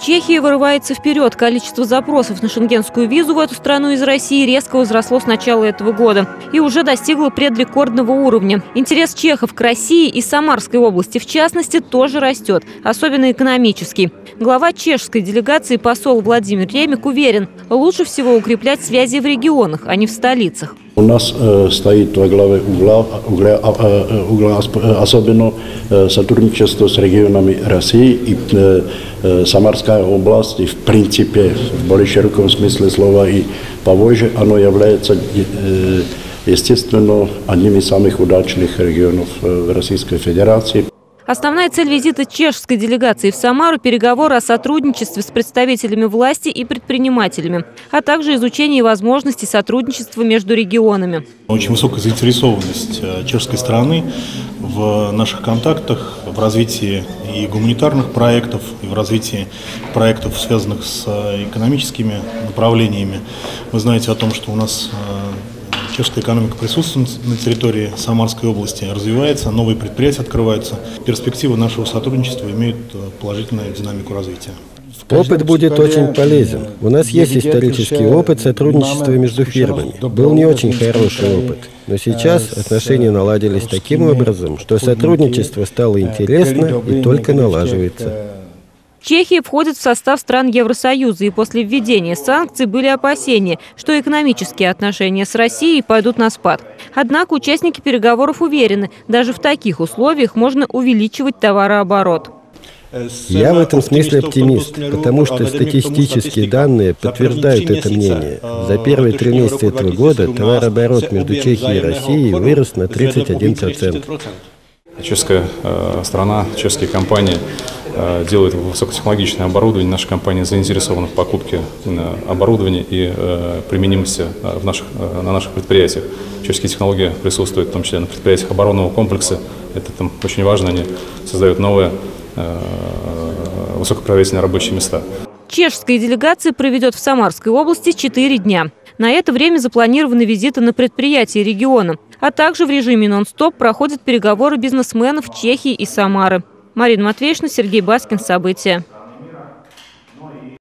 Чехия вырывается вперед. Количество запросов на шенгенскую визу в эту страну из России резко возросло с начала этого года и уже достигло предрекордного уровня. Интерес чехов к России и Самарской области, в частности, тоже растет, особенно экономический. Глава чешской делегации посол Владимир Ремик уверен, лучше всего укреплять связи в регионах, а не в столицах. У нас э, стоит во главе угла, угла, э, угла особенно э, сотрудничество с регионами России и э, э, Самарская область, и в принципе, в более широком смысле слова, и Поволжье, оно является э, естественно одним из самых удачных регионов э, в Российской Федерации. Основная цель визита чешской делегации в Самару – переговоры о сотрудничестве с представителями власти и предпринимателями, а также изучение возможностей сотрудничества между регионами. Очень высокая заинтересованность э, чешской страны в наших контактах, в развитии и гуманитарных проектов, и в развитии проектов, связанных с э, экономическими направлениями. Вы знаете о том, что у нас э, Чешская экономика присутствует на территории Самарской области, развивается, новые предприятия открываются. Перспективы нашего сотрудничества имеют э, положительную динамику развития. Опыт будет очень полезен. У нас есть исторический опыт сотрудничества между фирмами. Был не очень хороший опыт. Но сейчас отношения наладились таким образом, что сотрудничество стало интересно и только налаживается. Чехия входит в состав стран Евросоюза, и после введения санкций были опасения, что экономические отношения с Россией пойдут на спад. Однако участники переговоров уверены, даже в таких условиях можно увеличивать товарооборот. Я в этом смысле оптимист, потому что статистические данные подтверждают это мнение. За первые три месяца этого года товарооборот между Чехией и Россией вырос на 31%. Чешская э, страна, чешские компании э, делают высокотехнологичное оборудование. Наша компания заинтересована в покупке оборудования и э, применимости э, в наших, на наших предприятиях. Чешские технологии присутствуют в том числе на предприятиях оборонного комплекса. Это там очень важно, они создают новые высокопроизводительные рабочие места. Чешская делегация проведет в Самарской области 4 дня. На это время запланированы визиты на предприятия региона, а также в режиме нон-стоп проходят переговоры бизнесменов Чехии и Самары. Марина Матвеевна, Сергей Баскин. События.